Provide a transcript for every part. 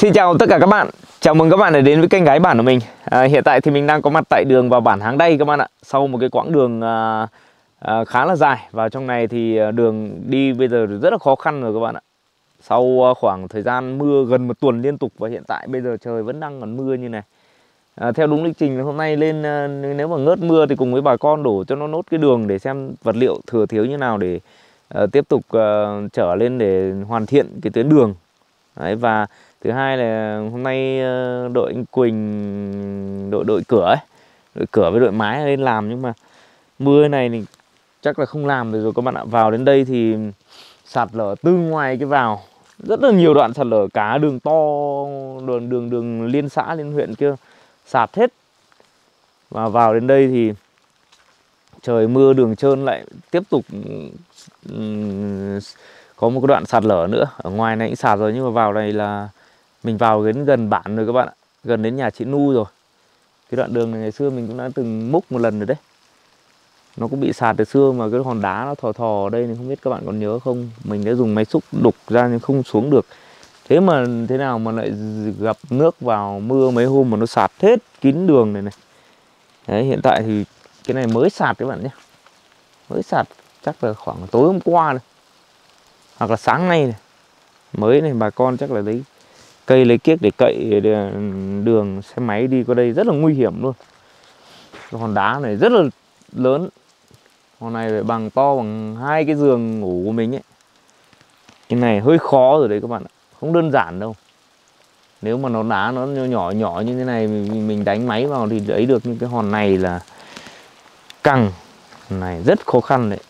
Xin chào tất cả các bạn. Chào mừng các bạn đã đến với kênh Gái Bản của mình. À, Hiện tại thì mình đang có mặt tại đường vào bản Háng Đây các bạn ạ. Sau một cái quãng đường à, à, khá là dài. Và trong này thì à, đường đi bây giờ rất là khó khăn rồi các bạn ạ. Sau à, khoảng thời gian mưa gần một tuần liên tục Và hiện tại bây giờ trời vẫn đang còn mưa như này. À, Theo đúng lịch trình hôm nay lên à, Nếu mà ngớt mưa thì cùng với bà con đổ cho nó nốt cái đường Để xem vật liệu thừa thiếu như nào để à, tiếp tục à, trở lên để hoàn thiện cái tuyến đường. Đấy, và thứ hai là hôm nay ờ, đội anh Quỳnh, đội đội cửa ấy, đội cửa với đội mái lên làm nhưng mà mưa này thì chắc là không làm được rồi các bạn ạ. Vào đến đây thì sạt lở từ ngoài cái vào, rất là nhiều đoạn sạt lở cá đường to, đường đường đường liên xã, liên huyện kia sạt hết. Và vào đến đây thì trời mưa, đường trơn lại tiếp tục có một cái đoạn sạt lở nữa. Ở ngoài này cũng sạt rồi nhưng mà vào này là mình vào đến gần bản rồi các bạn ạ. Gần đến nhà chị Nu rồi. Cái đoạn đường này ngày xưa mình cũng đã từng múc một lần rồi đấy. Nó cũng bị sạt từ xưa mà cái hòn đá nó thò thò ở đây thì không biết các bạn còn nhớ không? Mình đã dùng máy xúc đục ra nhưng không xuống được. Thế mà thế nào mà lại gặp nước vào mưa mấy hôm mà nó sạt hết kín đường này này. Đấy, hiện tại thì cái này mới sạt các bạn nhé. Mới sạt chắc là khoảng tối hôm qua này hoặc là sáng nay này. Mới này bà con chắc là lấy cây lấy kiếc để cậy ừ, đường xe máy đi qua đây rất là nguy hiểm luôn. Cái hòn đá này rất là lớn. Hòn này phải bằng to bằng hai cái giường ngủ của mình ấy. Cái này hơi khó rồi đấy các bạn ạ. Không đơn giản đâu. Nếu mà nó đá nó nhỏ nhỏ nhỏ như thế này mình, mình đánh máy vào thì lấy được. Nhưng cái hòn này là căng. Này rất khó khăn đấy.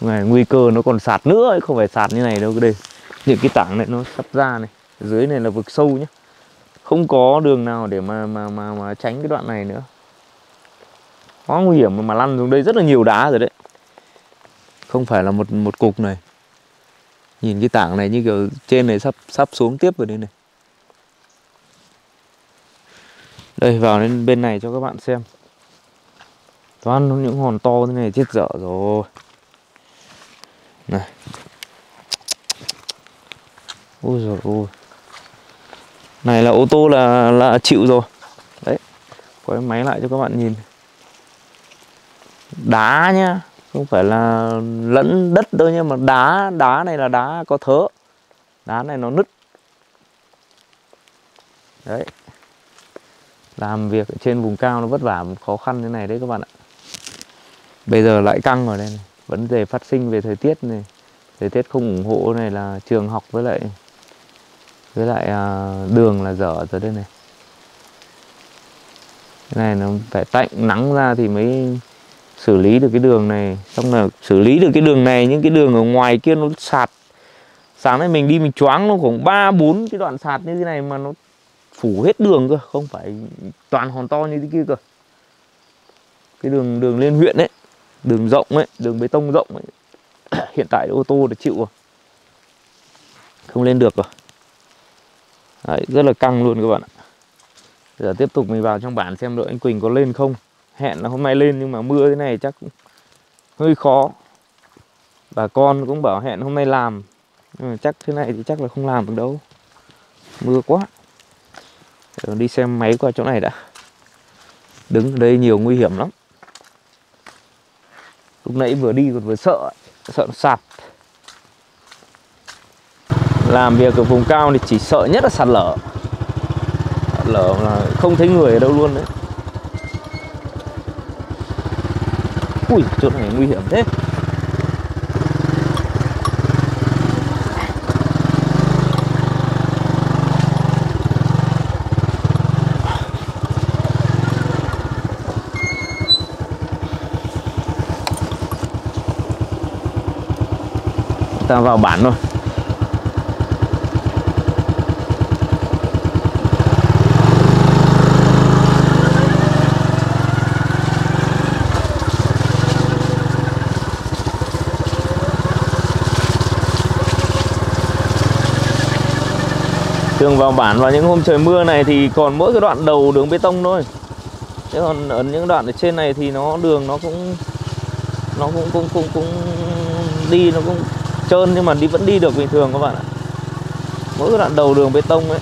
Này, nguy cơ nó còn sạt nữa ấy, không phải sạt như này đâu cái đây thì cái tảng này nó sắp ra này dưới này là vực sâu nhé không có đường nào để mà mà mà, mà tránh cái đoạn này nữa. Quá nguy hiểm mà, mà lăn xuống đây rất là nhiều đá rồi đấy. Không phải là một một cục này. Nhìn cái tảng này như kiểu trên này sắp sắp xuống tiếp rồi đây này. Đây vào đến bên này cho các bạn xem. Toàn những hòn to thế này chết dở rồi. Này ôi rồi ôi này là ô tô là là chịu rồi. Đấy, quay máy lại cho các bạn nhìn. Đá nhá, không phải là lẫn đất đâu nhưng mà đá đá này là đá có thớ. Đá này nó nứt. Đấy. Làm việc ở trên vùng cao nó vất vả, khó khăn thế này đấy các bạn ạ. Bây giờ lại căng rồi đây này. Vấn đề phát sinh về thời tiết này. Thời tiết không ủng hộ này là trường học với lại với lại à, đường là dở rồi đây này. Cái này nó phải tạnh nắng ra thì mới xử lý được cái đường này. Xong là xử lý được cái đường này, những cái đường ở ngoài kia nó sạt. Sáng nay mình đi mình choáng nó khoảng ba, bốn cái đoạn sạt như thế này mà nó phủ hết đường cơ, không phải toàn hòn to như thế kia cơ. Cái đường đường lên huyện ấy, đường rộng ấy, đường bê tông rộng ấy, hiện tại ô tô là chịu rồi. Không lên được rồi. Đấy, rất là căng luôn các bạn ạ. Giờ tiếp tục mình vào trong bản xem đội anh Quỳnh có lên không. Hẹn là hôm nay lên nhưng mà mưa thế này chắc cũng hơi khó. Bà con cũng bảo hẹn hôm nay làm. Nhưng mà chắc thế này thì chắc là không làm được đâu. Mưa quá. Để đi xem máy qua chỗ này đã. Đứng ở đây nhiều nguy hiểm lắm. Lúc nãy vừa đi còn vừa sợ sợ nó sạt làm việc ở vùng cao thì chỉ sợ nhất là sạt lở. Sạt lở là không thấy người ở đâu luôn đấy. Ui, chỗ này nguy hiểm thế. Ta vào bản thôi. Thường vào bản vào những hôm trời mưa này thì còn mỗi cái đoạn đầu đường bê tông thôi. Thế còn ở những đoạn ở trên này thì nó, đường nó cũng nó cũng cũng cũng cũng đi, nó cũng trơn nhưng mà đi, vẫn đi được bình thường các bạn ạ. Mỗi cái đoạn đầu đường bê tông ấy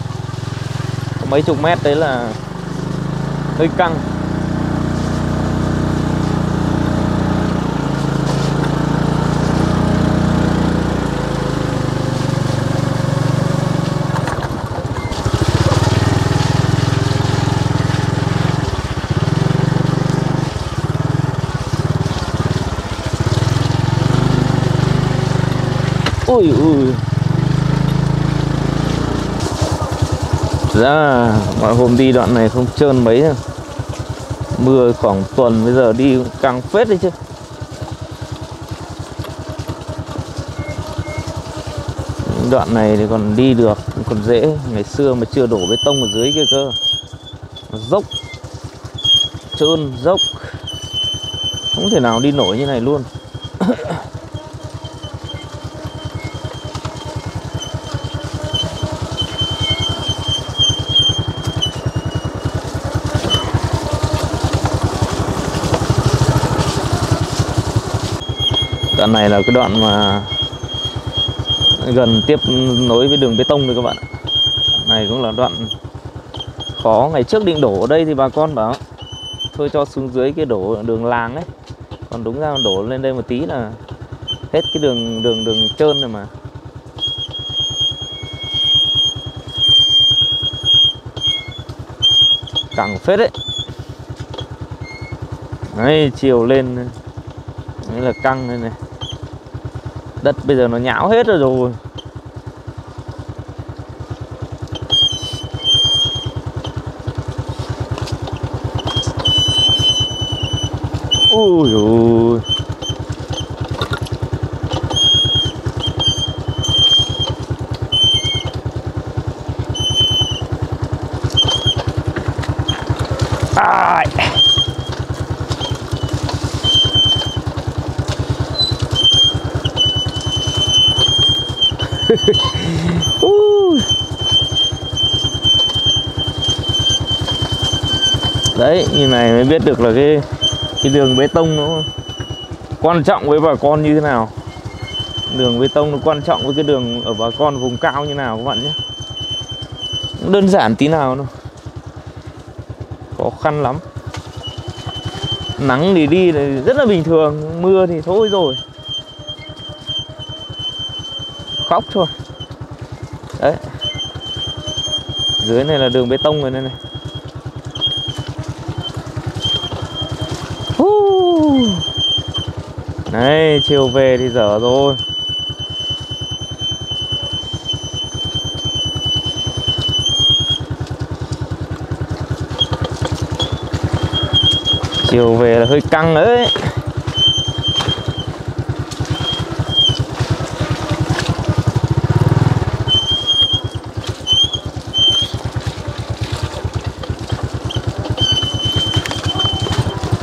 mấy chục mét đấy là hơi căng ui ui ra mọi hôm đi đoạn này không trơn mấy rồi. mưa khoảng tuần bây giờ đi cũng căng phết đấy chứ. Đoạn này thì còn đi được, còn dễ. Ngày xưa mà chưa đổ bê tông ở dưới kia cơ. Dốc. Trơn dốc. Không thể nào đi nổi như này luôn. đoạn này là cái đoạn mà gần tiếp nối với đường bê tông rồi các bạn đoạn này cũng là đoạn khó. Ngày trước định đổ ở đây thì bà con bảo, thôi cho xuống dưới cái đổ đường làng ấy. Còn đúng ra đổ lên đây một tí là hết cái đường đường đường trơn rồi mà. Cẳng phết đấy đấy, chiều lên, đấy là căng lên này đất bây giờ nó nhão hết rồi rồi. Ui ui này mới biết được là cái cái đường bê tông nó quan trọng với bà con như thế nào. Đường bê tông nó quan trọng với cái đường ở bà con vùng cao như nào các bạn nhé. Đơn giản tí nào đâu. Khó khăn lắm. Nắng thì đi thì rất là bình thường, mưa thì thôi rồi. khóc thôi đấy dưới này là đường bê tông rồi đây này Đấy, chiều về thì dở rồi. Chiều về là hơi căng đấy.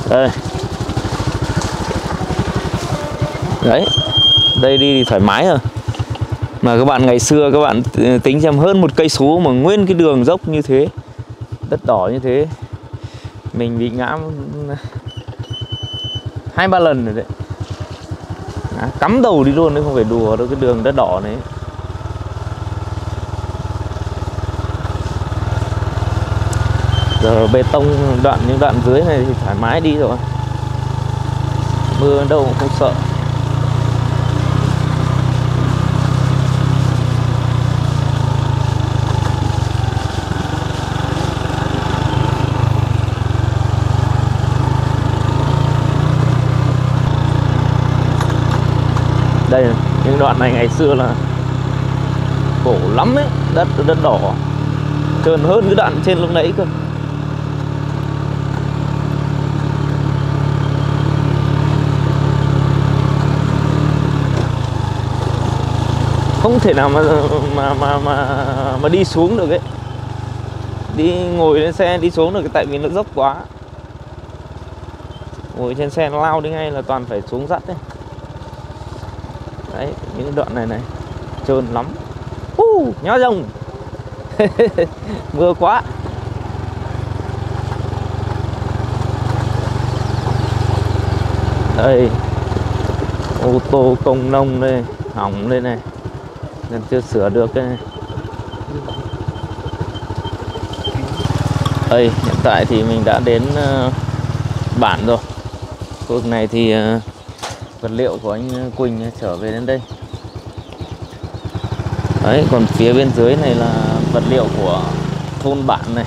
Đây. Đấy. Đây đi thì thoải mái rồi. Mà các bạn ngày xưa các bạn ừ, tính xem hơn một cây số mà nguyên cái đường dốc như thế, đất đỏ như thế, mình bị ngã ừ, hai ba lần rồi đấy. Ngã cắm đầu đi luôn, đấy không phải đùa đâu, cái đường đất đỏ này. Giờ bê tông đoạn, những đoạn dưới này thì thoải mái đi rồi. Mưa đâu cũng không sợ đây những đoạn này ngày xưa là cổ lắm ấy, đất đất đỏ, trơn hơn cái đoạn trên lúc nãy cơ. Không thể nào mà mà mà mà mà đi xuống được ấy. Đi ngồi lên xe, đi xuống được, tại vì nó dốc quá. Ngồi trên xe nó lao đi ngay là toàn phải xuống dắt đấy đấy những đoạn này này trơn lắm. Uh, nhó rồng. Mưa quá. Đây ô tô công nông đây hỏng đây này. Nên chưa sửa được cái này. đây hiện tại thì mình đã đến uh, bản rồi. Khu vực này thì uh, vật liệu của anh uh, Quỳnh uh, trở về đến đây. Đấy, còn phía bên dưới này là vật liệu của thôn bản này.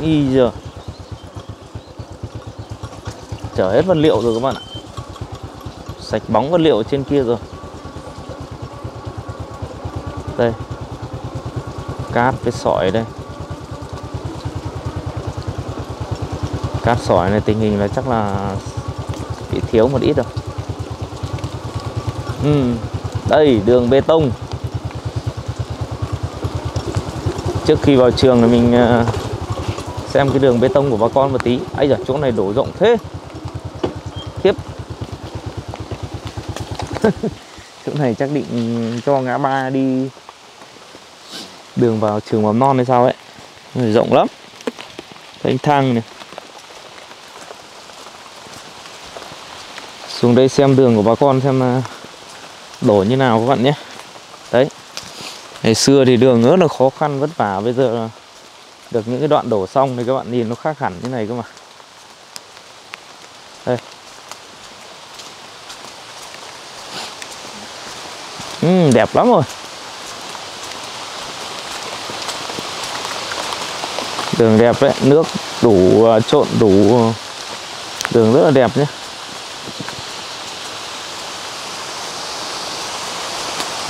Y giờ chở hết vật liệu rồi các bạn ạ. Sạch bóng vật liệu trên kia rồi. Đây. Cát với sỏi đây. Cát sỏi này tình hình là chắc là bị thiếu một ít rồi ừ. đây đường bê tông. Trước khi vào trường thì mình à, xem cái đường bê tông của bà con một tí. Ấy giờ chỗ này đổ rộng thế. Tiếp chỗ này chắc định cho ngã ba đi đường vào trường mầm non hay sao ấy. Rộng lắm. Thanh thang này. Xuống đây xem đường của bà con xem à, đổ như nào các bạn nhé. Đấy. Ngày xưa thì đường rất là khó khăn vất vả. Bây giờ được những cái đoạn đổ xong thì các bạn nhìn nó khác hẳn như này cơ mà. Đây. Uhm, đẹp lắm rồi. Đường đẹp đấy nước đủ ờ, trộn đủ ờ, đường rất là đẹp nhé.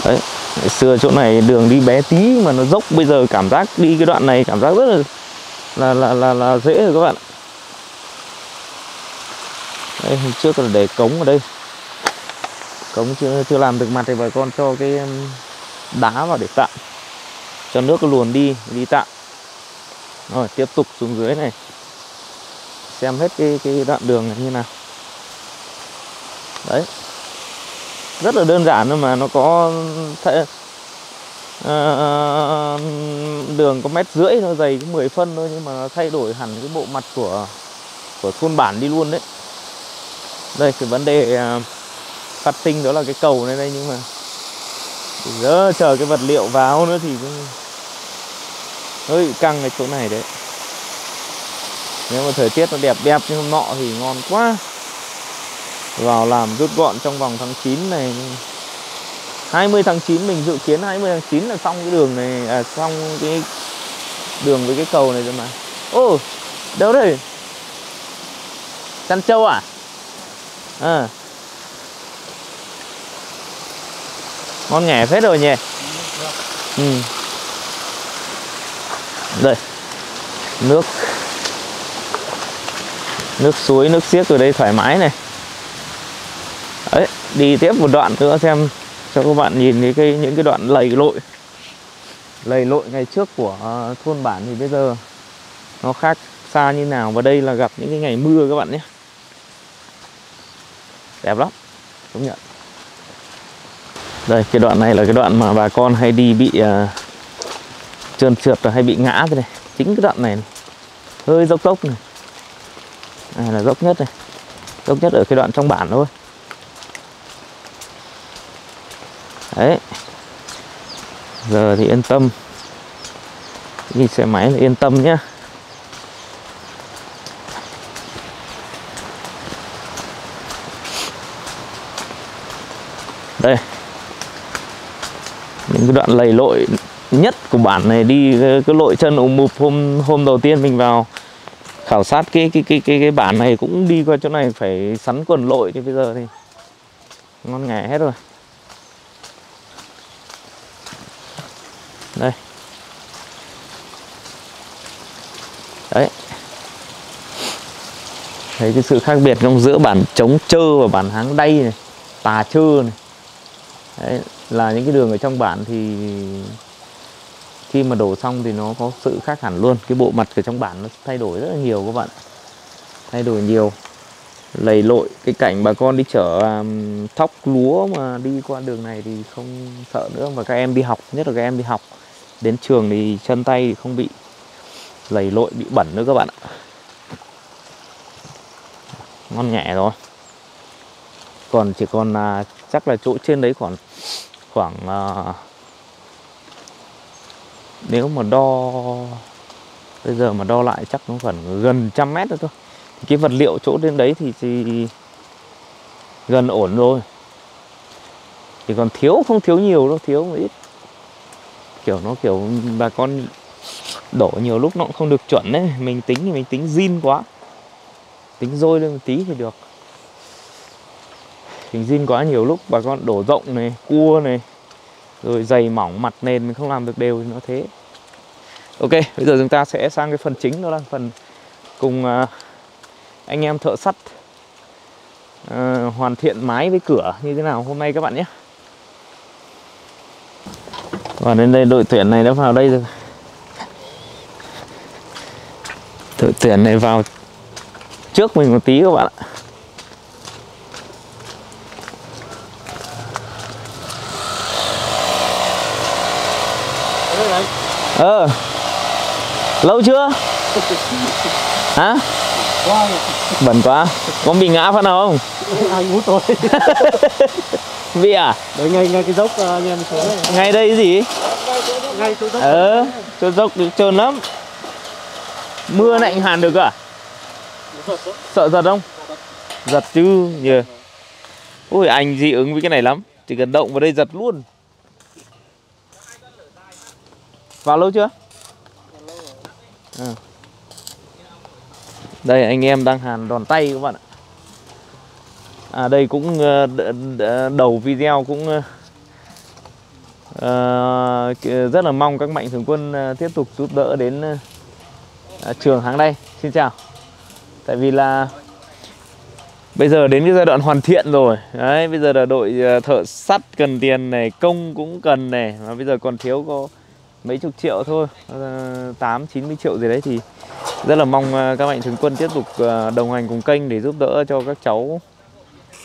Đấy ngày xưa chỗ này đường đi bé tí mà nó dốc bây giờ cảm giác đi cái đoạn này cảm giác rất là là là là, là dễ rồi các bạn. Đây hôm trước là để cống ở đây. Cống chưa chưa làm được mặt thì bà con cho cái um, đá vào để tạm. Cho nước luồn đi đi tạm. Rồi tiếp tục xuống dưới này. Xem hết cái cái đoạn đường này như nào. Đấy rất là đơn giản thôi mà nó có thể, à, đường có mét rưỡi thôi dày có 10 phân thôi nhưng mà nó thay đổi hẳn cái bộ mặt của của thôn bản đi luôn đấy. Đây cái vấn đề à, phát sinh đó là cái cầu này đây nhưng mà giờ chờ cái vật liệu vào nữa thì cũng hơi căng cái chỗ này đấy. Nếu mà thời tiết nó đẹp đẹp như hôm nọ thì ngon quá vào làm rút gọn trong vòng tháng 9 này. 20 tháng 9 mình dự kiến 20 tháng 9 là xong cái đường này à, xong cái đường với cái cầu này rồi mà. Ô oh, đâu đây? Chăn trâu à? À. Ngon nghẻ phết rồi nhỉ? Ừ. đây. Nước. Nước suối nước xiếc ở đây thoải mái này đấy đi tiếp một đoạn nữa xem cho các bạn nhìn thấy cái những cái đoạn lầy lội. Lầy lội ngày trước của uh, thôn bản thì bây giờ nó khác xa như nào và đây là gặp những cái ngày mưa các bạn nhé. Đẹp lắm công nhận. Đây cái đoạn này là cái đoạn mà bà con hay đi bị uh, trơn trượt và hay bị ngã thế này. Chính cái đoạn này, này. hơi dốc dốc này. Này là dốc nhất này. Dốc nhất ở cái đoạn trong bản thôi đấy giờ thì yên tâm. Đi xe máy là yên tâm nhé. đây. Những cái đoạn lầy lội nhất của bản này đi, cái lội chân ủng mụp hôm hôm đầu tiên mình vào khảo sát cái cái cái cái cái bản này cũng đi qua chỗ này phải sắn quần lội thì bây giờ thì ngon nghẻ hết rồi. Thấy cái sự khác biệt trong giữa bản chống trơ và bản háng đay này tà trơ này. Đấy là những cái đường ở trong bản thì khi mà đổ xong thì nó có sự khác hẳn luôn. Cái bộ mặt ở trong bản nó thay đổi rất là nhiều các bạn. Thay đổi nhiều. Lầy lội cái cảnh bà con đi chở um, thóc lúa mà đi qua đường này thì không sợ nữa. Và các em đi học nhất là các em đi học đến trường thì chân tay thì không bị lầy lội bị bẩn nữa các bạn ạ ngon nhẹ rồi. Còn chỉ còn à, chắc là chỗ trên đấy khoảng khoảng à, nếu mà đo bây giờ mà đo lại chắc nó khoảng gần trăm mét nữa thôi. Thì cái vật liệu chỗ đến đấy thì, thì gần ổn rồi. Thì còn thiếu không thiếu nhiều đâu thiếu một ít. Kiểu nó kiểu bà con đổ nhiều lúc nó cũng không được chuẩn đấy. Mình tính thì mình tính zin quá tính dôi lên một tí thì được. Hình zin quá nhiều lúc bà con đổ rộng này cua này rồi dày mỏng mặt nền không làm được đều thì nó thế. Ok bây giờ chúng ta sẽ sang cái phần chính đó là phần cùng à, anh em thợ sắt uh, hoàn thiện mái với cửa như thế nào hôm nay các bạn nhé. Và đến đây đội tuyển này đã vào đây rồi. Đội tuyển này vào trước mình một tí các bạn ạ. Ờ. Lâu chưa? Hả? Bẩn quá. Có bị ngã phát nào không? Anh út tôi bị à? Đấy ngay ngay cái dốc uh, anh em xuống này ngay đây gì? Ngay chỗ dốc. Ờ chỗ dốc được trơn lắm mưa lạnh hàn được à sợ giật không? Giật chứ, nhờ. Ui anh dị ứng với cái này lắm. Chỉ cần động vào đây giật luôn. Vào lâu chưa? À. đây, anh em đang hàn đòn tay các bạn ạ. À đây cũng ờ, đầu video cũng ờ, ờ, rất là mong các mạnh thường quân tiếp tục giúp đỡ đến à, trường hàng đây. Xin chào tại vì là bây giờ đến cái giai đoạn hoàn thiện rồi đấy bây giờ là đội ờ, thợ sắt cần tiền này công cũng cần này mà bây giờ còn thiếu có mấy chục triệu thôi ờ, tám chín mươi triệu gì đấy thì rất là mong ờ, các mạnh thường quân tiếp tục đồng hành cùng kênh để giúp đỡ cho các cháu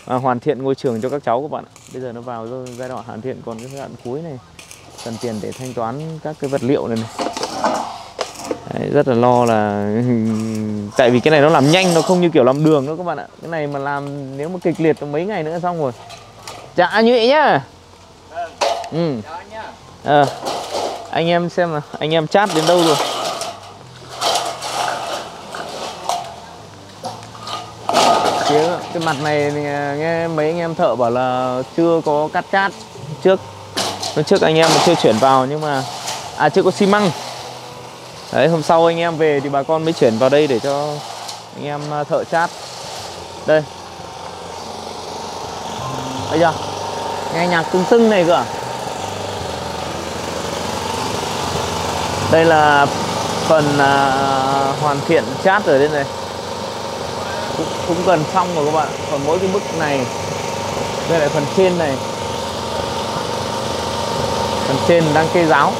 à, hoàn thiện ngôi trường cho các cháu các bạn ạ. bây giờ nó vào rồi giai đoạn hoàn thiện còn cái giai đoạn cuối này cần tiền để thanh toán các cái vật liệu này, này. Đấy, rất là lo là tại vì cái này nó làm nhanh nó không như kiểu làm đường nữa các bạn ạ. Cái này mà làm nếu mà kịch liệt thì mấy ngày nữa xong rồi. Dạ như vậy nhá. Ừ. À, anh em xem là anh em chat đến đâu rồi? Phía cái mặt này à, nghe mấy anh em thợ bảo là chưa có cắt chát trước. Trước anh em mà chưa chuyển vào nhưng mà à chưa có xi măng đấy hôm sau anh em về thì bà con mới chuyển vào đây để cho anh em à, thợ chát. Đây. Bây giờ nghe nhạc tưng tưng này cơ à? đây là phần à, hoàn thiện chát ở đây này. Cũng, cũng gần xong rồi các bạn. Còn mỗi cái bức này đây lại phần trên này. Phần trên đang kê giáo.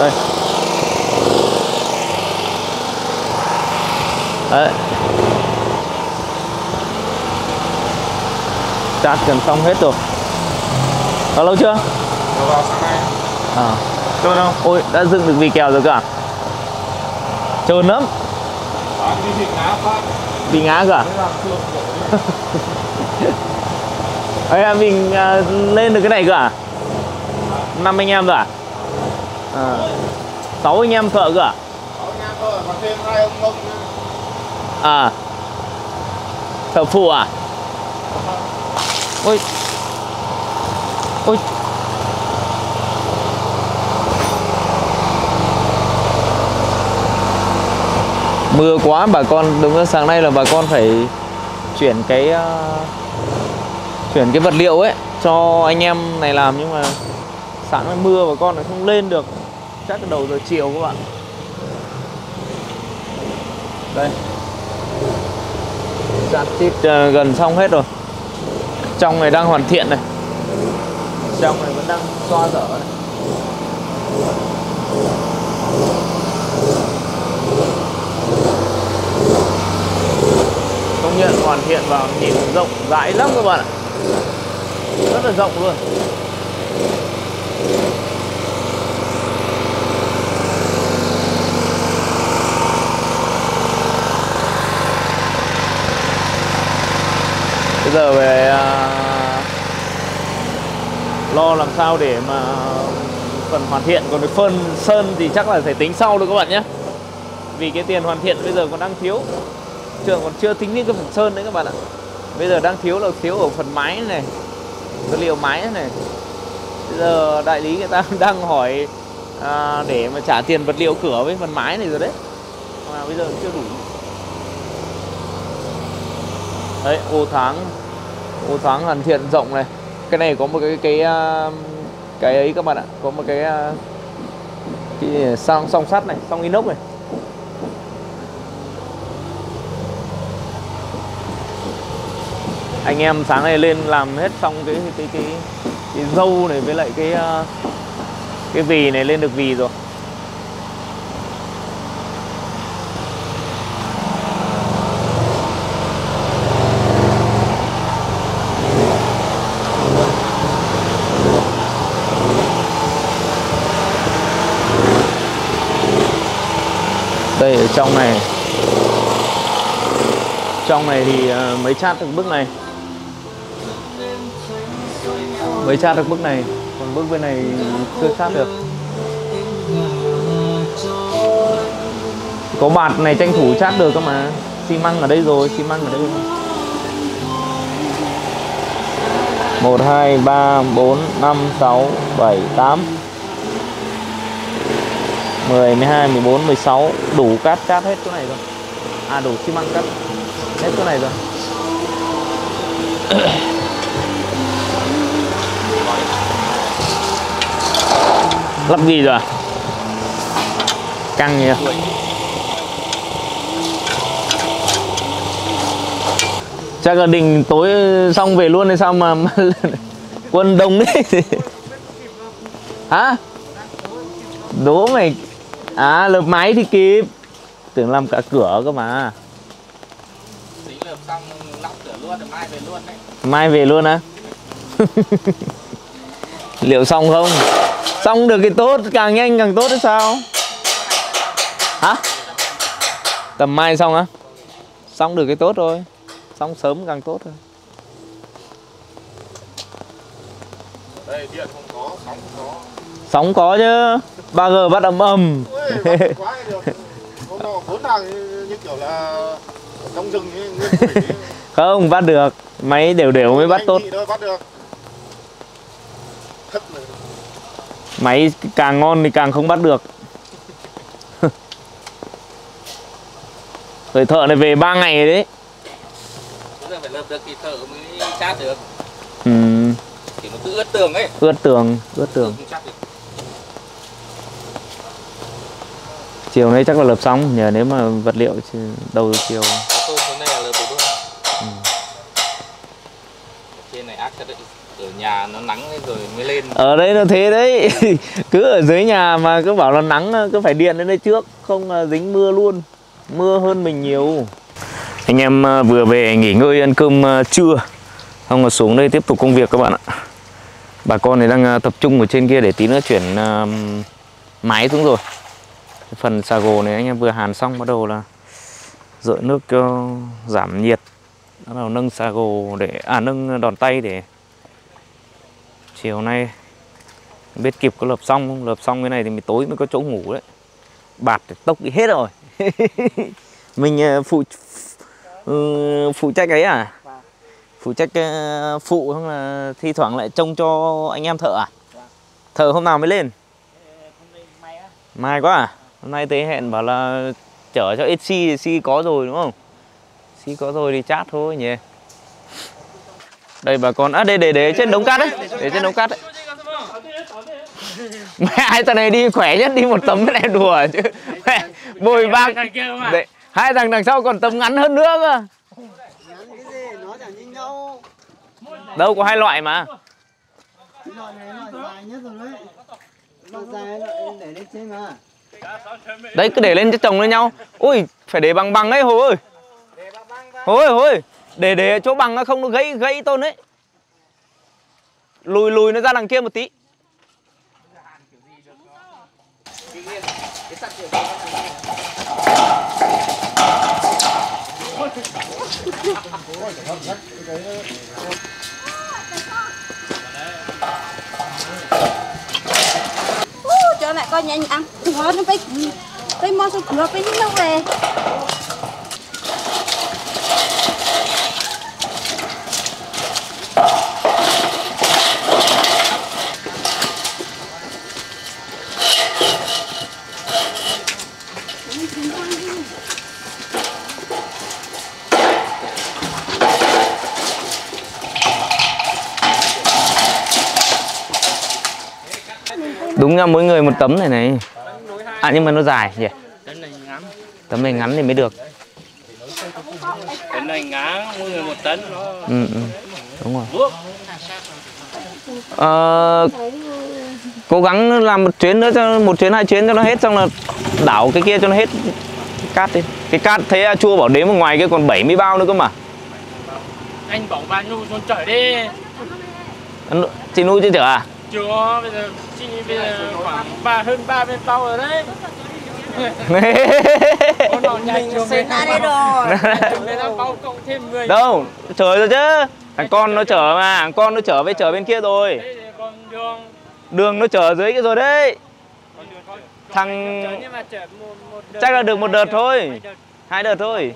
Đây. Đấy. Chat gần xong hết rồi. Có lâu chưa? Nó vào sáng nay. À. Trơn không? ôi đã dựng được vì kèo rồi cả trơn lắm. Thịt ngá phát? Bị ngã Ê, à, mình à, lên được cái này cơ à? Năm anh em rồi à? À? Sáu anh em thợ cơ à? Sáu anh em thôi, còn thêm hai ông ông À Thợ phụ à? Ôi Ôi Mưa quá bà con đúng là sáng nay là bà con phải chuyển cái ờ, chuyển cái vật liệu ấy cho anh em này làm nhưng mà sáng nay mưa bà con lại không lên được chắc đầu giờ chiều các bạn. Đây. Chít ờ, gần xong hết rồi. Trong này đang hoàn thiện này. Trong này vẫn đang xoa dở này. Công nhận hoàn thiện vào nhìn rộng rãi lắm các bạn ạ. Rất là rộng luôn giờ về à, lo làm sao để mà phần hoàn thiện. Còn cái phân sơn thì chắc là phải tính sau được các bạn nhé. Vì cái tiền hoàn thiện bây giờ còn đang thiếu. Trường còn chưa tính đến cái phần sơn đấy các bạn ạ. Bây giờ đang thiếu là thiếu ở phần máy này vật liệu máy này. Bây giờ đại lý người ta đang hỏi à, để mà trả tiền vật liệu cửa với phần mái này rồi đấy. Mà bây giờ chưa đủ đấy, ô thoáng ô thoáng hoàn thiện rộng này. Cái này có một cái cái à, cái ấy các bạn ạ, có một cái à, cái song song sắt này, song inox này. Anh em sáng nay lên làm hết xong cái cái cái cái dâu này với lại cái à, cái vì này lên được vì rồi. Trong này. Trong này thì ờ, mới chát được bước này. Mới chát được bước này. Còn bước bên này chưa chát được. Có bạt này tranh thủ chát được cơ mà. Xi măng ở đây rồi xi măng ở đây rồi. 1 2 3 4 5 6 7 8 10 12 14 16 đủ cát cát hết chỗ này rồi. À đủ xi măng cát hết chỗ này rồi. Lắp gì rồi à? Căng nhỉ? Chắc là đình tối xong về luôn hay sao mà quân đông đấy Hả? Đố mày À lợp máy thì kịp Tưởng làm cả cửa cơ mà Tính lợp xong lắp cửa luôn, rồi mai về luôn đấy. Mai về luôn á Liệu xong không? Xong được thì tốt, càng nhanh càng tốt hay sao? Hả? Tầm mai xong á? Xong được cái tốt rồi Xong sớm càng tốt thôi đây điện không có sóng không có Sóng có chứ 3G bắt ầm ầm Ui, bắt quá thì được hôm nào bốn thằng như, như kiểu là ở trong rừng ấy, nguyên thủy ấy. Không, bắt được. Máy đều đều mới bắt tốt. Chị thôi bắt được. Thất này Máy càng ngon thì càng không bắt được. Người thợ này về 3 ngày rồi đấy. Bây giờ phải lợp được thì thợ mới chát được. ừ, Kiểu nó cứ ướt tường ấy. Ướt tường, ướt tường Không chát được. Chiều nay chắc là lợp xong Nhờ nếu mà vật liệu đầu chiều. Có tôm xuống đây là lợp được luôn. Trên này ác thật đấy. Ở nhà nó nắng lên rồi mới lên. Ở đây nó thế đấy. Cứ ở dưới nhà mà cứ bảo là nắng Cứ phải điện đến đây trước Không là dính mưa luôn. Mưa hơn mình nhiều. Anh em à, vừa về nghỉ ngơi ăn cơm à, trưa. Xong rồi xuống đây tiếp tục công việc các bạn ạ. Bà con này đang à, tập trung ở trên kia để tí nữa chuyển máy xuống rồi Phần xà gồ này anh em vừa hàn xong bắt đầu là Rợi nước cho giảm nhiệt. Bắt đầu nâng xà gồ để À nâng đòn tay để Chiều nay biết kịp có lợp xong không? Lợp xong cái này thì mình tối mới có chỗ ngủ đấy. Bạt tốc đi hết rồi. Mình ờ, phụ ừ, phụ trách ấy à? Phụ trách ờ, phụ không là thi thoảng lại trông cho anh em thợ à? Thợ hôm nào mới lên? Mai quá à? Hôm nay tới hẹn bảo là chở cho XC thì C có rồi đúng không? C có rồi thì chat thôi nhỉ. Đây bà con à đây để để trên đống cát đấy để trên đống cát đấy. Mẹ hai thằng này đi khỏe nhất đi một tấm này đùa chứ. Mẹ bồi bạc đấy, hai thằng đằng sau còn tấm ngắn hơn nữa cơ. Đâu có hai loại mà. Loại này loại dài nhất rồi đấy. Loại dài loại để lên trên mà đấy, cứ để lên cho chồng lên nhau. Ui, phải để bằng bằng ấy, hồ ơi. Hồ ơi hồ ơi để để chỗ bằng nó không, nó gãy gãy tôn đấy lùi lùi nó ra đằng kia một tí. Mẹ con nhanh ăn ngon nó phải phải mua số cửa phải đi đâu về Đúng ra mỗi người một tấm này này. À nhưng mà nó dài nhỉ? Tấm này ngắn thì mới được. Cái này ngắn, mỗi người một tấn nó Ừ, ừ. Đúng rồi. Ờ, cố gắng làm một chuyến nữa cho một chuyến hai chuyến cho nó hết xong là đảo cái kia cho nó hết cát đi. Cái cát thấy à, chua bảo đếm ở ngoài kia còn 70 bao nữa cơ mà. Anh bảo bà Nhu xuống chở đi. Chị nuôi chưa chở à? Chưa, bây giờ chị bây giờ khoảng ba hơn ba bên bao rồi đấy. Đâu, chở rồi chứ. Thằng con nó chở mà, thằng con nó chở về chở bên kia rồi. Đường. Nó chở dưới kia rồi đấy. Thằng. Chắc là được một đợt thôi. Hai đợt thôi.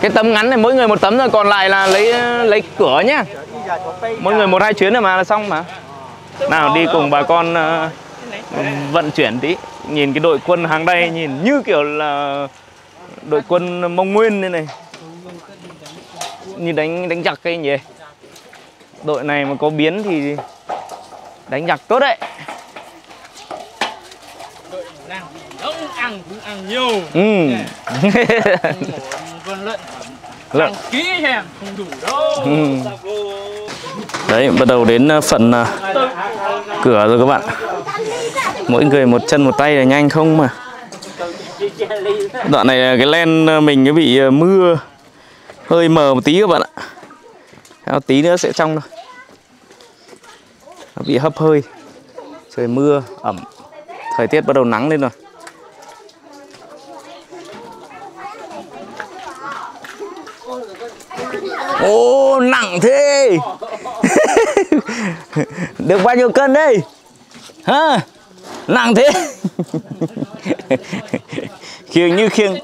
Cái tấm ngắn này mỗi người một tấm rồi còn lại là lấy lấy cửa nhá. Mỗi người một hai chuyến rồi mà, là xong mà. Nào, đi cùng bà con ờ, vận chuyển tí. Nhìn cái đội quân hàng đây, nhìn như kiểu là đội quân Mông Nguyên đây này. Như đánh đánh giặc cái gì. Đội này mà có biến thì đánh giặc tốt đấy. Không ăn cũng ăn nhiều. Ừ. Con lợn Lợn. kỹ hèm không đủ đâu. Ừ. Đấy, bắt đầu đến ờ, phần ờ, cửa rồi các bạn. Mỗi người một chân một tay là nhanh không mà. Đoạn này cái len ờ, mình cái bị mưa hơi mờ một tí các bạn ạ. Theo tí nữa sẽ trong thôi. Bị hấp hơi. Trời mưa, ẩm. Thời tiết bắt đầu nắng lên rồi. Ô, nặng thế Được bao nhiêu cân đây Hả Nặng thế Khiêng như khiêng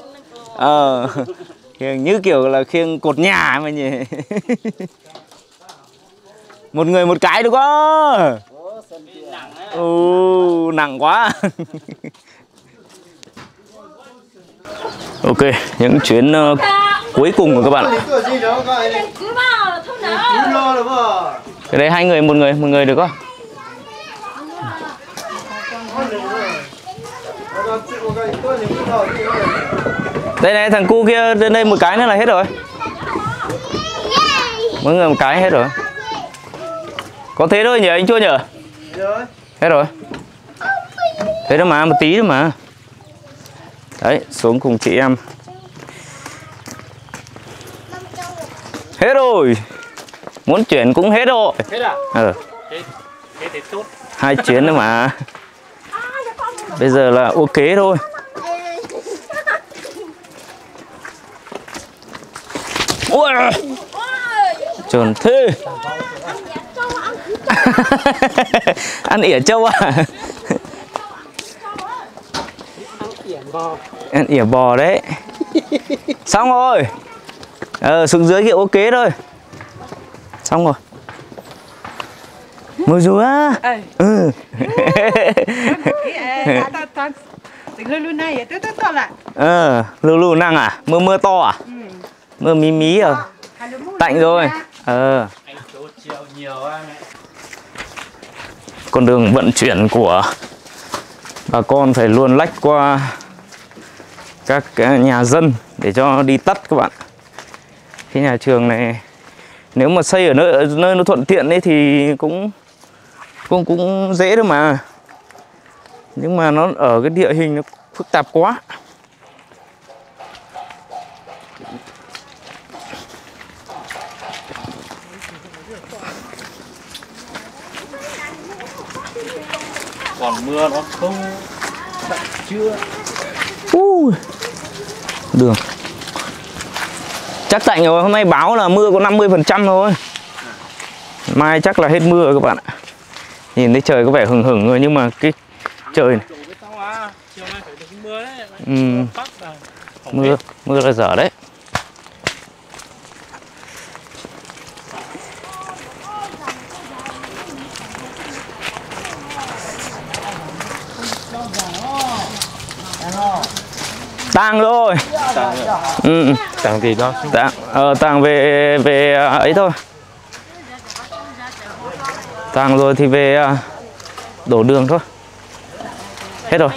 Ờ Khiêng như kiểu là khiêng cột nhà mà nhỉ một người một cái được không? Ồ nặng quá. Ok những chuyến uh, cuối cùng của các bạn. Ạ Cái đấy hai người một người một người được không? Đây này thằng cu kia lên đây một cái nữa là hết rồi. Mỗi người một cái hết rồi. Có thế thôi nhỉ anh chua nhỉ? Rồi. Hết rồi. Thế đó mà một tí thôi mà. Đấy xuống cùng chị em. Hết rồi. Muốn chuyển cũng hết rồi. Thế là Ờ thế thế thì tốt. hai chuyến nữa mà. Bây giờ là ok thôi. Ui! Trồn thế Ăn ỉa trâu à Ăn ỉa bò đấy Xong rồi Ờ xuống dưới kia ok thôi Xong rồi Mưa rúa Ừ. Ờ, lù lù năng à? Mưa mưa to à? Mưa mí mí à? Tạnh rồi. Ờ, Anh chỗ chiều nhiều á mẹ con đường vận chuyển của bà con phải luôn lách qua các nhà dân để cho đi tắt các bạn. Cái nhà trường này, nếu mà xây ở nơi ở nơi nó thuận tiện ấy thì cũng cũng cũng dễ thôi mà. Nhưng mà nó ở cái địa hình nó phức tạp quá. Còn mưa nó không Ui. Đường chắc tạnh rồi hôm nay báo là mưa có 50 phần trăm thôi mai chắc là hết mưa rồi các bạn ạ nhìn thấy trời có vẻ hừng hừng rồi nhưng mà cái trời này, Đổ cái tao à. Chiều nay phải được mưa đấy. ừm, Tắc là. mưa mưa là dở đấy tang rồi ừ. Chẳng gì đó. tang ờ tang về về à, ấy thôi. Tang rồi thì về à, đổ đường thôi. Hết rồi.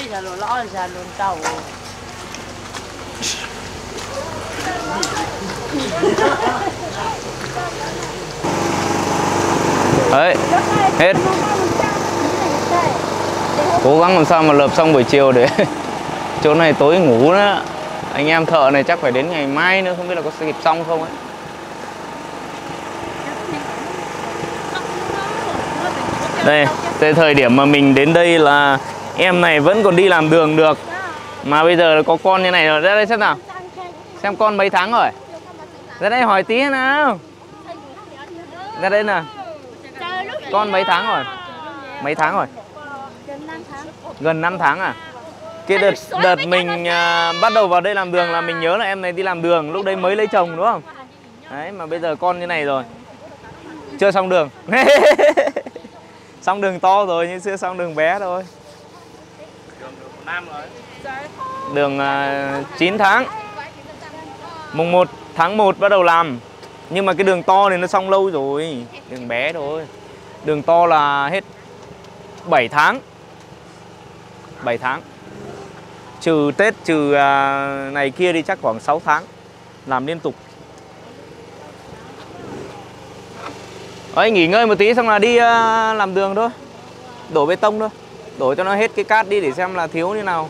Đấy hết. Cố gắng làm sao mà lợp xong buổi chiều để chỗ này tối ngủ nữa. Anh em thợ này chắc phải đến ngày mai nữa, không biết là có kịp xong không ấy. Đây, tới thời điểm mà mình đến đây là em này vẫn còn đi làm đường được. Mà bây giờ có con như này rồi, ra đây xem nào. Xem con mấy tháng rồi. Ra đây hỏi tí nào. Ra đây nè con mấy tháng rồi? Mấy tháng rồi? Gần 5 tháng à? Cái đợt đợt mình à, bắt đầu vào đây làm đường là mình nhớ là em này đi làm đường lúc đấy mới lấy chồng đúng không? Đấy mà bây giờ con như này rồi. Chưa xong đường. Xong đường to rồi nhưng chưa xong đường bé thôi. Đường uh, 9 tháng. Mùng 1 tháng 1 bắt đầu làm. Nhưng mà cái đường to thì nó xong lâu rồi đường bé thôi. Đường to là hết 7 tháng. 7 tháng trừ Tết, trừ à, này kia đi chắc khoảng 6 tháng. Làm liên tục. Ấy, nghỉ ngơi một tí xong là đi à, làm đường thôi. Đổ bê tông thôi. Đổ cho nó hết cái cát đi để xem là thiếu như nào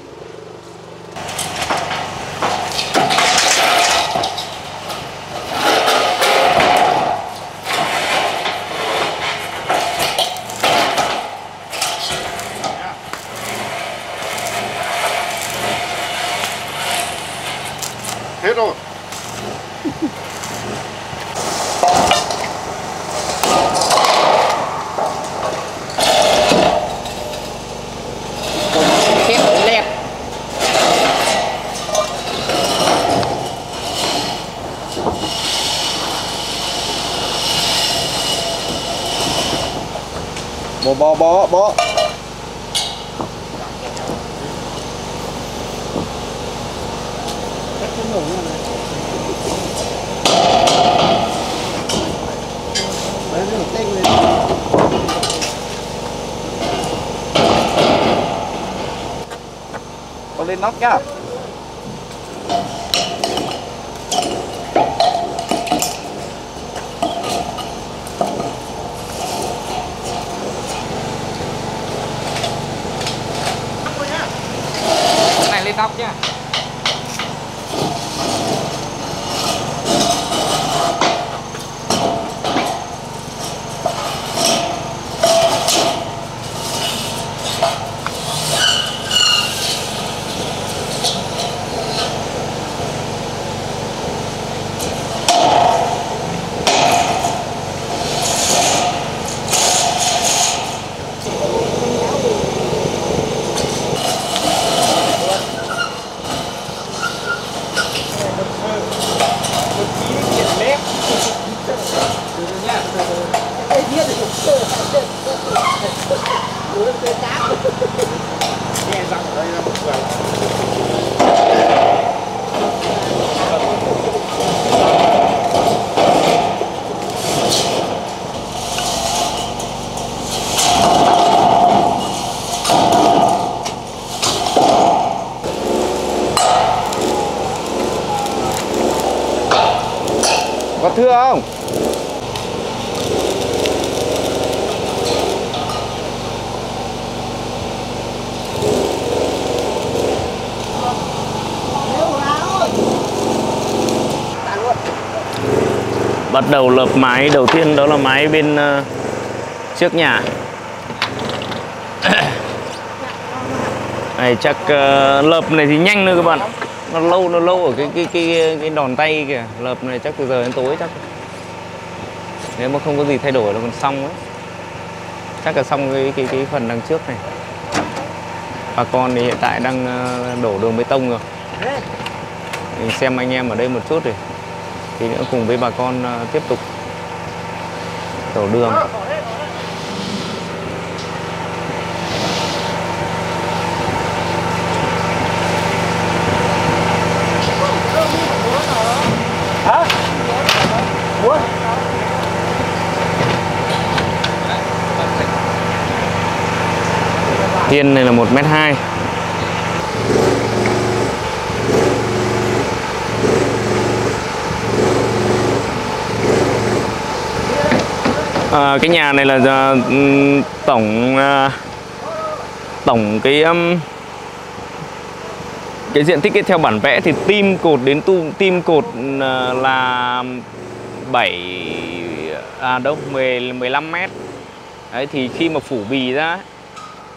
Hết rồi. Bó bó bó bó. Đấy, lên. Lên nóc nhá. cái này lên nóc nhá Có thưa không? Bắt đầu lợp mái. Đầu tiên đó là mái bên ờ, trước nhà. Này, chắc ờ, lợp này thì nhanh nữa các bạn. Nó lâu nó lâu ở cái cái cái cái đòn tay kìa. Lợp này chắc từ giờ đến tối chắc. Nếu mà không có gì thay đổi là còn xong đấy chắc là xong cái cái cái phần đằng trước này. Bà con thì hiện tại đang ờ, đổ đường bê tông rồi. Mình xem anh em ở đây một chút rồi thì nữa cùng với bà con ờ, tiếp tục đổ đường. Thiên này là 1 mét 2 à, Cái nhà này là à, tổng à, tổng cái um, cái diện tích ấy, theo bản vẽ thì tim cột đến tu tim cột à, là 7 à đâu 10 15 m. Đấy thì khi mà phủ bì ra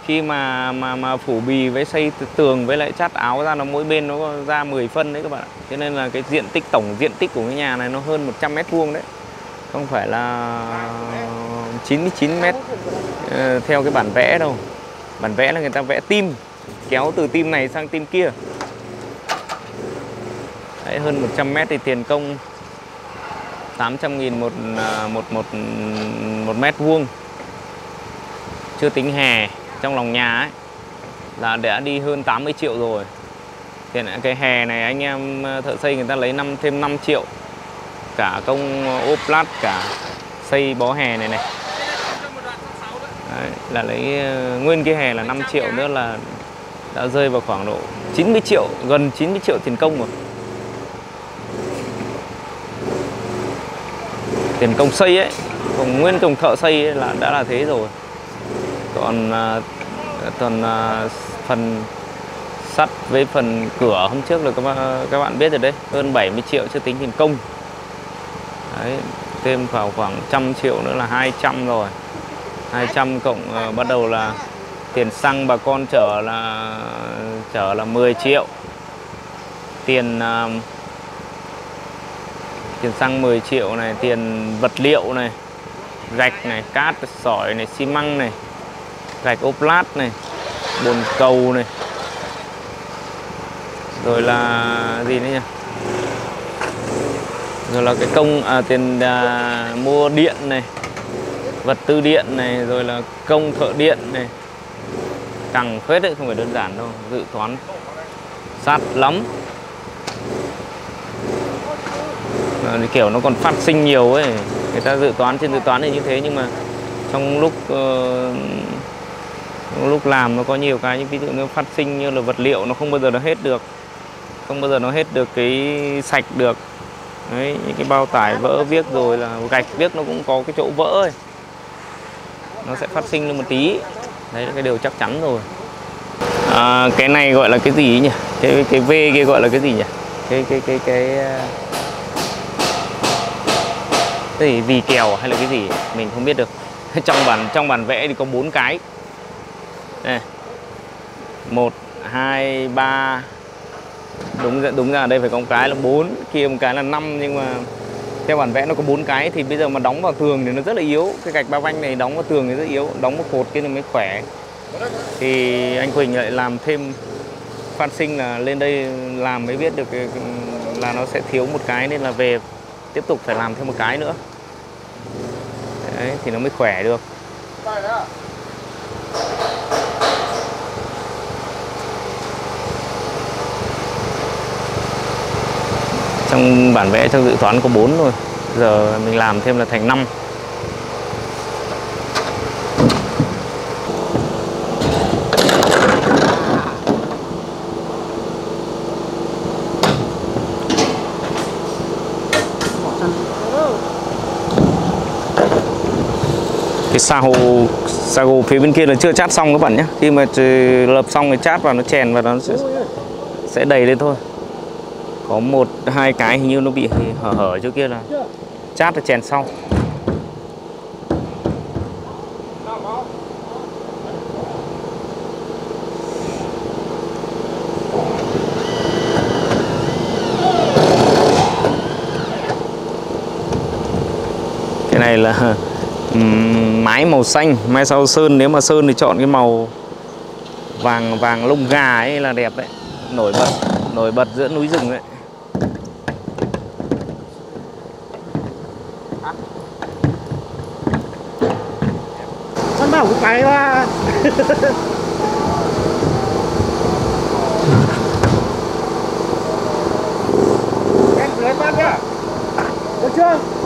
khi mà mà mà phủ bì với xây tường với lại chát áo ra nó mỗi bên nó ra 10 phân đấy các bạn ạ. Cho nên là cái diện tích tổng diện tích của cái nhà này nó hơn 100 mét vuông đấy. Không phải là 99 mét ờ, theo cái bản vẽ đâu. Bản vẽ là người ta vẽ tim kéo từ tim này sang tim kia. Đấy, hơn 100 mét thì tiền công 800 nghìn một, ờ, một, một, một mét vuông chưa tính hè trong lòng nhà ấy là đã đi hơn 80 triệu rồi thì cái hè này anh em ờ, thợ xây người ta lấy năm thêm 5 triệu cả công ốp lát cả xây bó hè này này. Đấy, là lấy ờ, nguyên cái hè là 5 triệu nữa là đã rơi vào khoảng độ 90 triệu gần 90 triệu tiền công rồi. Tiền công xây ấy còn nguyên công thợ xây ấy là đã là thế rồi. Còn ờ, còn ờ, phần sắt với phần cửa hôm trước là các bạn, các bạn biết rồi đấy hơn 70 triệu chưa tính tiền công đấy, thêm vào khoảng trăm triệu nữa là 200 rồi. 200 cộng uh, bắt đầu là tiền xăng bà con chở là chở là 10 triệu. Tiền uh, tiền xăng 10 triệu này tiền vật liệu này gạch này cát sỏi này xi măng này gạch ốp lát này bồn cầu này. Rồi là gì nữa nhỉ? Rồi là cái công à, tiền à, mua điện này vật tư điện này rồi là công thợ điện này. Càng phết đấy không phải đơn giản đâu dự toán sát lắm. À, kiểu nó còn phát sinh nhiều ấy người ta dự toán trên dự toán thì như thế nhưng mà trong lúc uh, lúc làm nó có nhiều cái như ví dụ như phát sinh như là vật liệu nó không bao giờ nó hết được không bao giờ nó hết được cái sạch được đấy những cái bao tải vỡ viết rồi là gạch viết nó cũng có cái chỗ vỡ ấy. nó sẽ phát sinh lên một tí. Đấy là cái điều chắc chắn rồi. À, cái này gọi là cái gì nhỉ? Cái cái v kia gọi là cái gì nhỉ? Cái cái cái cái ờ, cái gì? Vì kèo hay là cái gì? Mình không biết được. Trong bản trong bản vẽ thì có bốn cái. Này một hai ba đúng ra- đúng ra ở đây phải có một cái là bốn kia một cái là năm nhưng mà theo bản vẽ nó có bốn cái thì bây giờ mà đóng vào tường thì nó rất là yếu. Cái gạch ba vanh này đóng vào tường thì rất yếu đóng một cột kia thì mới khỏe. Thì anh Quỳnh lại làm thêm phát sinh là lên đây làm mới biết được ừ, là nó sẽ thiếu một cái nên là về tiếp tục phải làm thêm một cái nữa. Đấy, thì nó mới khỏe được. Trong bản vẽ trong dự toán có 4 thôi. Giờ mình làm thêm là thành 5 cái sa hồ sa hồ phía bên kia là chưa chát xong các bạn nhé. Khi mà lập xong thì chát vào nó chèn và nó sẽ, sẽ đầy lên thôi có một, hai cái hình như nó bị hở hở chỗ kia là chát là chèn sau. Cái này là mái màu xanh mai sau sơn. Nếu mà sơn thì chọn cái màu vàng vàng lông gà ấy là đẹp đấy. Nổi bật nổi bật giữa núi rừng đấy. Con quá Em dưới phát nhá. Được chưa?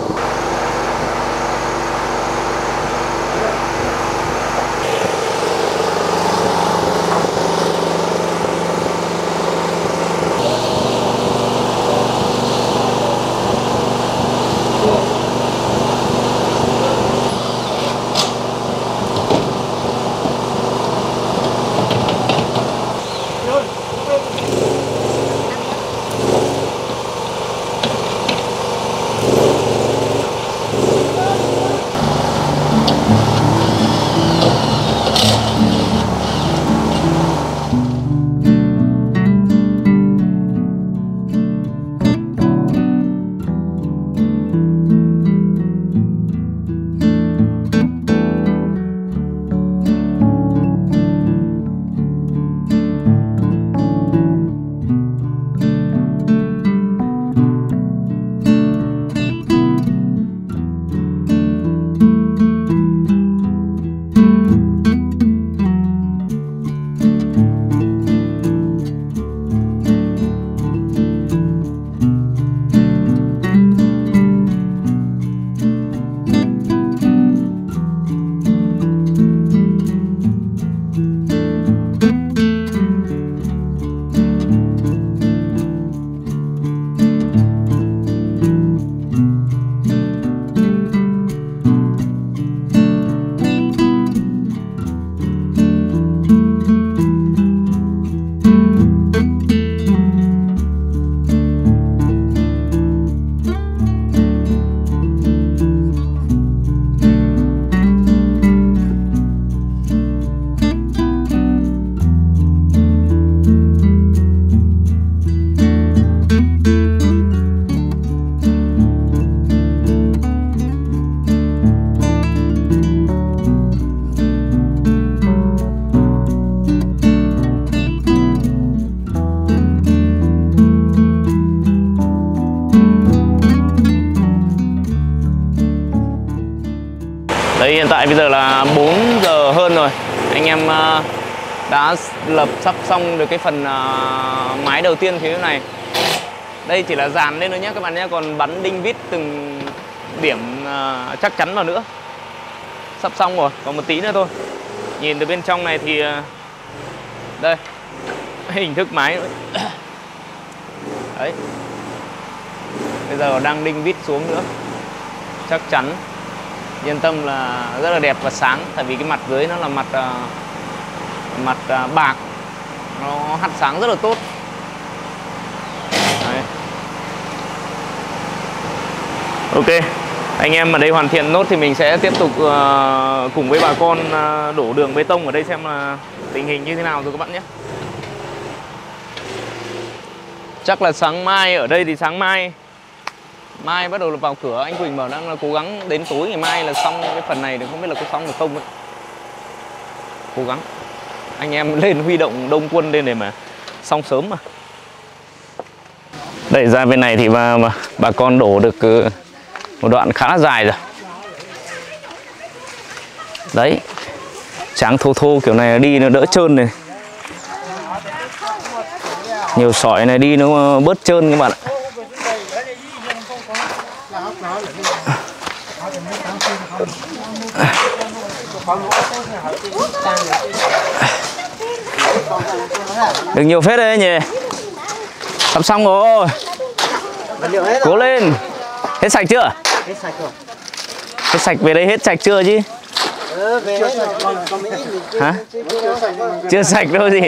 Lập sắp xong được cái phần uh, mái đầu tiên phía này. Đây chỉ là dàn lên thôi nhé các bạn nhé Còn bắn đinh vít từng điểm uh, chắc chắn vào nữa. Sắp xong rồi, còn một tí nữa thôi. Nhìn từ bên trong này thì uh, Đây Hình thức mái. Đấy. Bây giờ đang đinh vít xuống nữa. Chắc chắn. Yên tâm là rất là đẹp và sáng tại vì cái mặt dưới nó là mặt uh, mặt à, bạc. Nó hắt sáng rất là tốt. Đấy. ok. Anh em ở đây hoàn thiện nốt thì mình sẽ tiếp tục uh, cùng với bà con uh, đổ đường bê tông ở đây xem là tình hình như thế nào rồi các bạn nhé. Chắc là sáng mai ở đây thì sáng mai. Mai bắt đầu là vào cửa anh Quỳnh bảo đang là cố gắng đến tối ngày mai là xong cái phần này thì không biết là có xong được không ấy. cố gắng anh em lên huy động đông quân lên để mà xong sớm mà. Đẩy ra bên này thì bà, bà, bà con đổ được ừ, một đoạn khá là dài rồi. Đấy tráng thô thô kiểu này đi nó đỡ trơn này. Nhiều sỏi này đi nó ờ, bớt trơn các bạn ạ. Được nhiều phết đấy nhỉ Sắp xong rồi Cố lên Hết sạch chưa Hết sạch rồi. Hết sạch về đây hết sạch chưa chứ Hả? chưa- sạch đâu gì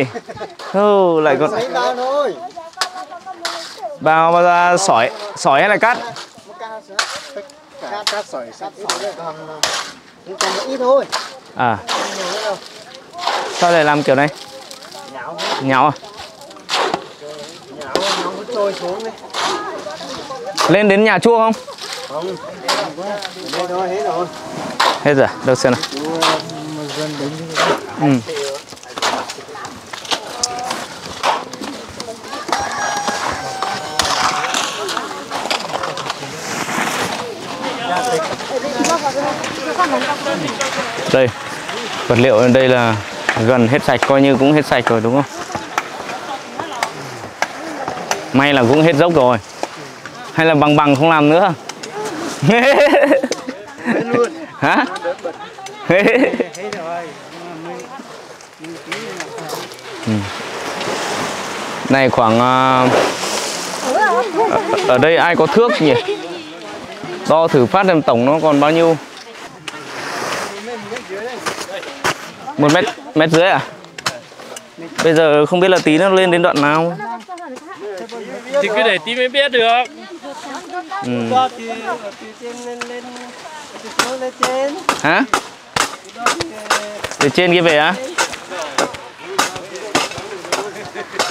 Ô, lại còn bao bao ra sỏi Sỏi hay là cắt sỏi. Còn ít thôi. À sao lại làm kiểu này nhậu à. Lên đến nhà chua không hết rồi Hết rồi, đâu xem nào. Ừ. Đây, vật liệu ở đây là gần hết sạch, coi như cũng hết sạch rồi đúng không? May là cũng hết dốc rồi. Hay là bằng bằng không làm nữa? Hả? Ừ. Này khoảng ở, ở đây ai có thước nhỉ? Đo thử phát xem tổng nó còn bao nhiêu? Một mét mét rưỡi à? Bây giờ không biết là tí nó lên đến đoạn nào. Thì cứ để tí mới biết được. Ừ. Hả? Từ trên kia về á?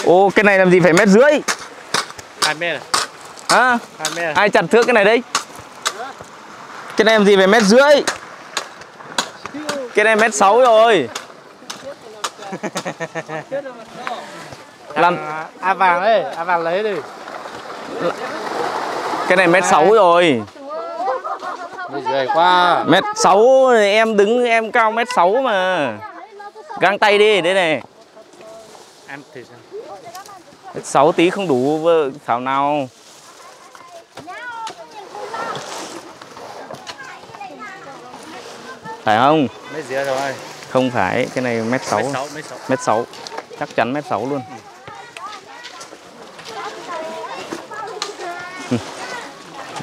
Ô cái này làm gì phải mét rưỡi? Hai mét à? Hả? Hai mét à? Ai chặt thước cái này đấy? Cái này làm gì phải mét rưỡi? Cái này mét sáu rồi. Làm À vàng đấy, à vàng lấy đi. cái này mét sáu rồi. Giờ quá. Mét sáu em đứng em cao mét sáu mà. Găng tay đi, đây này. Em thì sao? Mét sáu tí không đủ vợ thảo nào. Phải không? Mấy dĩa rồi. Không phải, cái này mét sáu. Mét sáu. Chắc chắn mét sáu luôn. Ừ.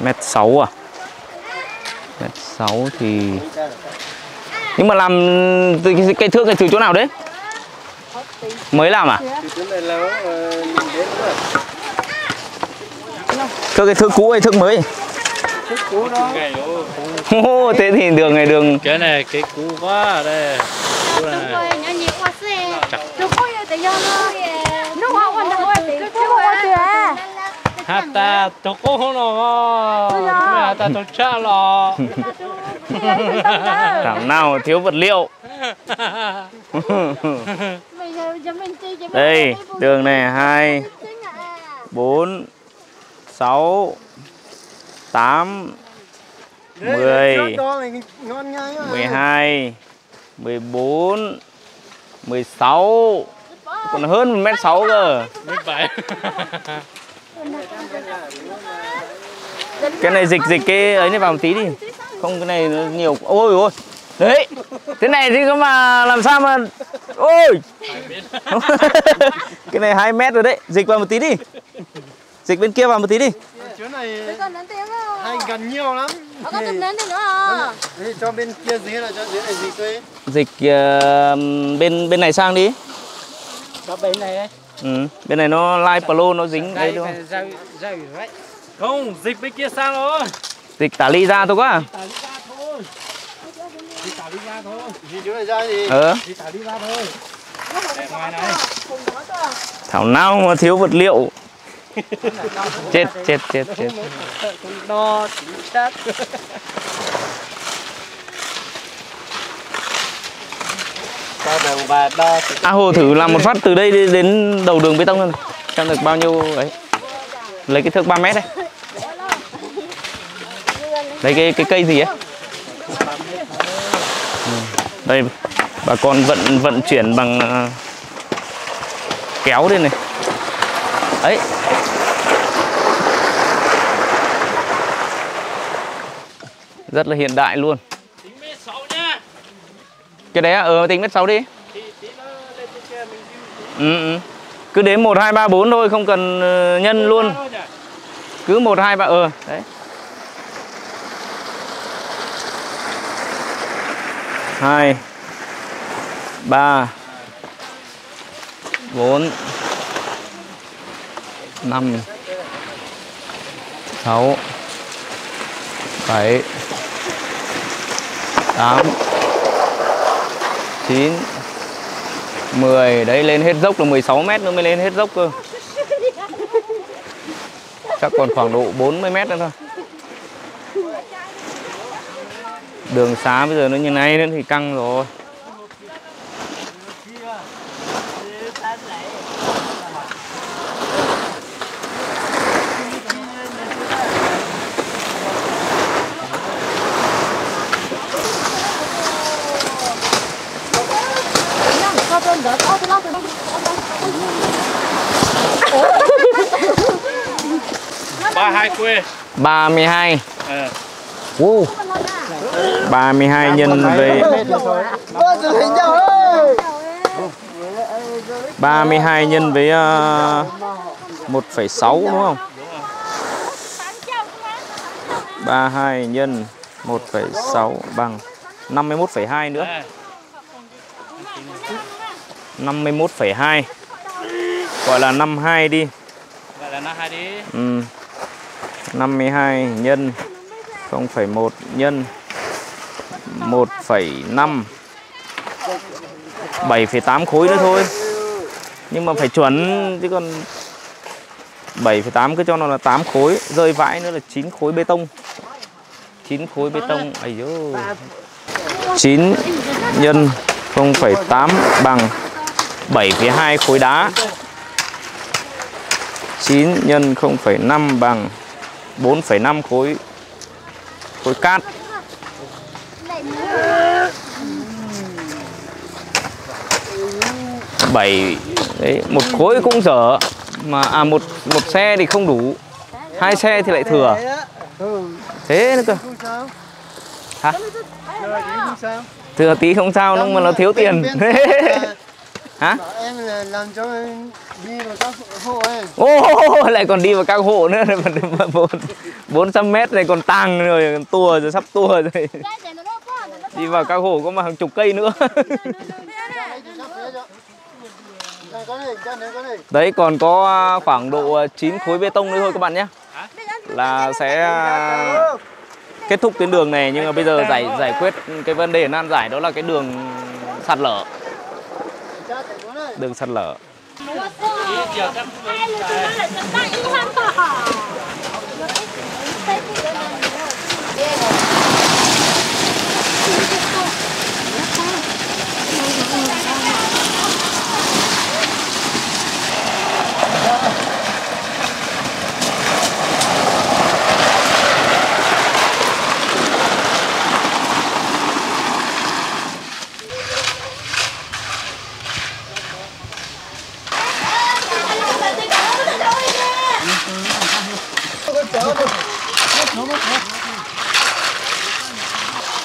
Mét sáu à? Mét sáu thì... Nhưng mà làm từ cái cây thước này từ chỗ nào đấy? Mới làm à? Thước cái thước cũ hay thước mới? Đó. Ô, thế thì đường này đường Cái này cái cũ quá đây. Cũ này. Hata toko hono. Hata tocha lo. thảo nào thiếu vật liệu. Đây, đường này 2 4 6 8 10 đó mình ngon ngay mà 12 14 16 còn hơn 1 mét 6 cơ. Cái này dịch dịch cái ấy này vào một tí đi. Không cái này nó nhiều. Ôi ôi đấy. Thế này thì có mà làm sao mà ôi! Cái này 2 mét rồi đấy. Dịch vào một tí đi. Dịch bên kia vào một tí đi chỗ này Còn đến tiếng rồi. hay gần nhiều lắm Có cần đến nữa à? Thế cho bên kia dưới là cho dưới này gì thuê dịch ờ, bên bên này sang đi Có bên này đấy. ừ. bên này nó live pro nó dính đấy đúng không rau vậy. Không, dịch bên kia sang rồi. dịch tả ly ra thôi quá Tả ra thôi. Đi tả ra thôi. chỗ này ra thì ờ tả ra thôi. Này. thảo nào mà thiếu vật liệu chết chết chết chết. Đo chính xác. Đo đường và đo thì à hồ thử làm một phát từ đây đi đến đầu đường bê tông luôn. Xem được bao nhiêu ấy. Lấy cái thước 3 mét đây lấy cái cái cây gì ấy. Ừ. đây bà con vận vận chuyển bằng ờ, kéo đây này. Ấy rất là hiện đại luôn. Cái đấy à? ờ tính mét sáu đi. Ừ, ừ. cứ đến một hai ba bốn thôi không cần ờ, nhân luôn. cứ một hai ba ờ đấy. Hai ba bốn năm sáu bảy 8 9 10 Đấy, lên hết dốc là 16 mét nữa mới lên hết dốc cơ. Chắc còn khoảng độ 40 mét nữa thôi. Đường xá bây giờ nó như này nữa thì căng rồi. Ba hai quê. 32 ờ. Wow. 32 nhân với Ơ, dừng hình nhau ơi 32 nhân với uh, 1,6 đúng không? 32 nhân 1,6 bằng 51,2 nữa. 51,2 Gọi là 52 đi. Gọi là nó hai đi. Ừ. 52 nhân 0,1 nhân 1,5 7,8 khối nữa thôi. Nhưng mà phải chuẩn chứ còn 7,8 cứ cho nó là 8 khối Rơi vãi nữa là 9 khối bê tông. 9 khối bê tông ấy dô 9 nhân 0,8 bằng 7,2 khối đá. 9 nhân 0,5 bằng 4,5 khối khối cát. Bảy đấy một khối cũng dở mà à một một xe thì không đủ. Hai xe thì lại thừa. Thế nữa cơ. Hả? Thừa tí không sao nhưng mà nó thiếu tiền hả? Em là làm cho em đi vào các hộ ấy. Ô lại còn đi vào các hộ nữa. Bốn bốn trăm mét này còn tăng rồi còn tua rồi sắp tua rồi. Đi vào các hộ có mà hàng chục cây nữa. Đấy còn có khoảng độ 9 khối bê tông nữa thôi các bạn nhé. Là sẽ à, kết thúc tuyến đường này nhưng mà bây giờ giải giải quyết cái vấn đề nan giải đó là cái đường sạt lở Cha chạy có này đường sạt lở.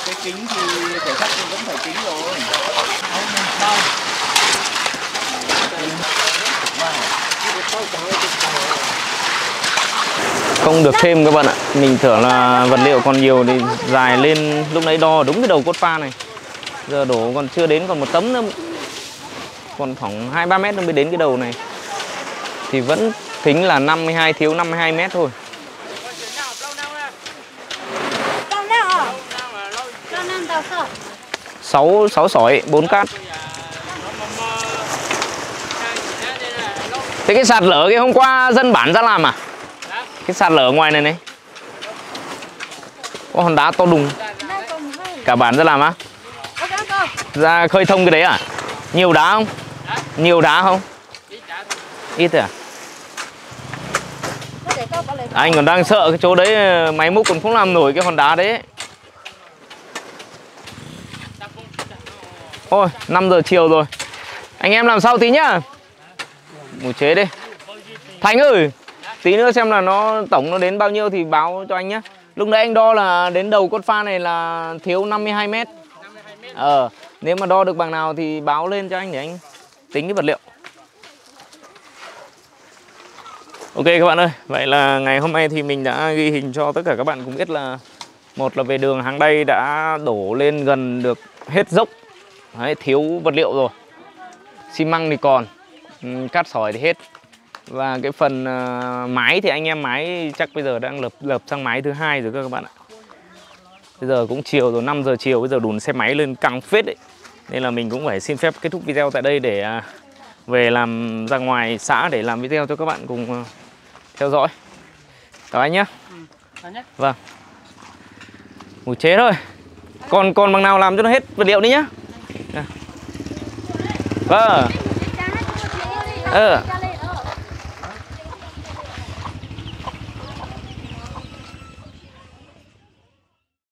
Cái kính thì thể cắt thì vẫn phải kính rồi không được thêm các bạn ạ. Mình tưởng là vật liệu còn nhiều thì dài lên. Lúc nãy đo đúng cái đầu cốt pha này. Giờ đổ còn chưa đến còn một tấm nữa. Còn khoảng hai ba mét nữa mới đến cái đầu này. Thì vẫn tính là 52 thiếu 52 mét thôi. Sáu sáu sỏi bốn cát. Thế cái sạt lở cái hôm qua dân bản ra làm à? Cái sạt lở ngoài này này. Có hòn đá to đùng. Cả bản ra làm á. Ra khơi thông cái đấy à? Nhiều đá không? Nhiều đá không? Ít thôi à? Anh còn đang sợ cái chỗ đấy máy múc còn không làm nổi cái hòn đá đấy Ôi 5 giờ chiều rồi. Anh em làm sao tí nhá? Ngủ chế đi. Thành ơi, Tí nữa xem là nó, tổng nó đến bao nhiêu thì báo cho anh nhé Lúc nãy anh đo là đến đầu cốt pha này là thiếu 52 mét. Ờ Nếu mà đo được bằng nào thì báo lên cho anh để anh tính cái vật liệu. Ok các bạn ơi, Vậy là ngày hôm nay thì mình đã ghi hình cho tất cả các bạn, cũng biết là Một là về đường hàng đây đã đổ lên gần được hết dốc. Đấy, thiếu vật liệu rồi. Xi măng thì còn ừ, cát sỏi thì hết. Và cái phần ờ, mái thì anh em mái chắc bây giờ đang lợp lợp sang mái thứ hai rồi các bạn ạ. Bây giờ cũng chiều rồi 5 giờ chiều bây giờ đùn xe máy lên căng phết đấy nên là mình cũng phải xin phép kết thúc video tại đây để à, về làm ra ngoài xã để làm video cho các bạn cùng ờ, theo dõi. Chào anh nhé nhé. vâng. Ngủ chế thôi. Còn còn bằng nào làm cho nó hết vật liệu đi nhá Nè. vâng ờ